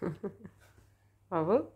bravo